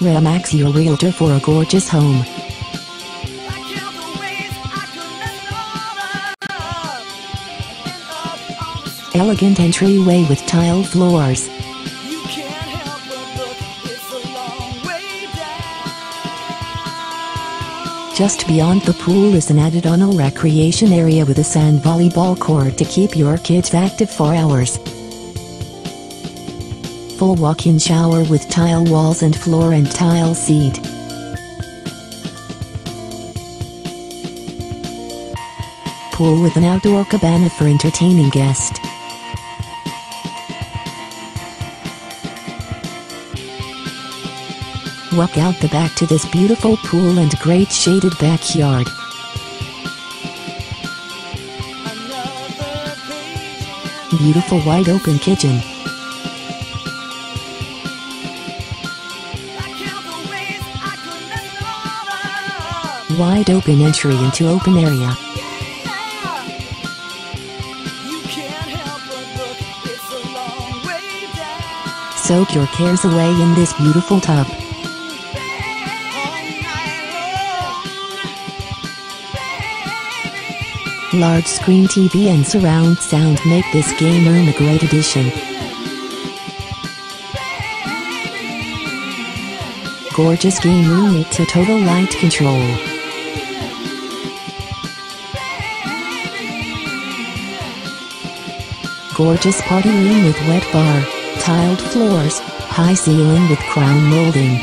Remax your realtor for a gorgeous home. Elegant entryway with tile floors. Just beyond the pool is an added-on recreation area with a sand volleyball court to keep your kids active for hours. Full walk-in shower with tile walls and floor and tile seat. Pool with an outdoor cabana for entertaining guests. Walk out the back to this beautiful pool and great shaded backyard. Beautiful wide open kitchen. Wide open entry into open area. Soak your cares away in this beautiful tub. Large screen TV and surround sound make this game room a great addition. Gorgeous game room it's a total light control. Gorgeous party room with wet bar, tiled floors, high ceiling with crown molding.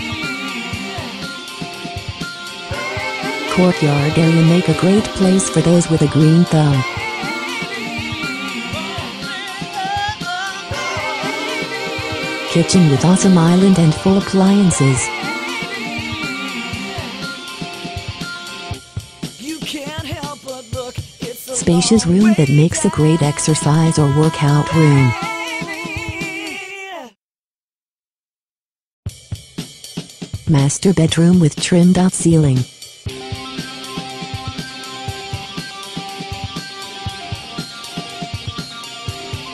Courtyard area make a great place for those with a green thumb. Kitchen with awesome island and full appliances. Spacious room that makes a great exercise or workout room. Master bedroom with trimmed out ceiling.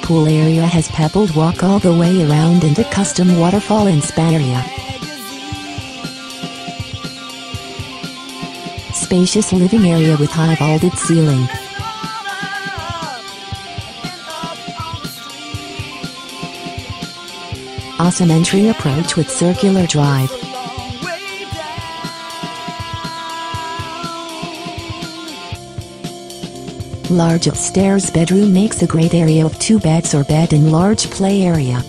Pool area has pebbled walk all the way around and a custom waterfall and spa area. Spacious living area with high vaulted ceiling. Awesome entry approach with circular drive. Large upstairs bedroom makes a great area of two beds or bed and large play area.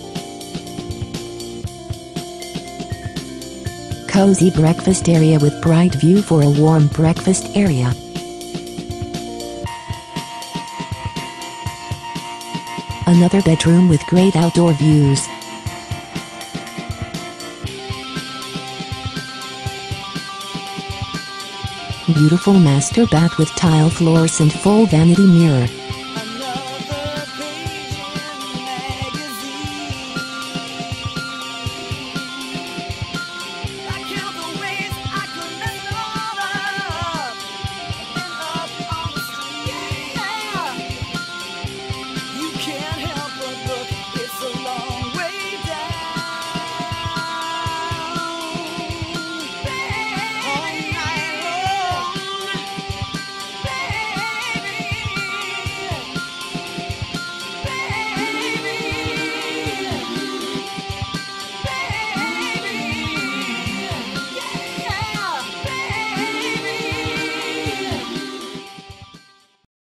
Cozy breakfast area with bright view for a warm breakfast area. Another bedroom with great outdoor views. Beautiful master bath with tile floors and full vanity mirror.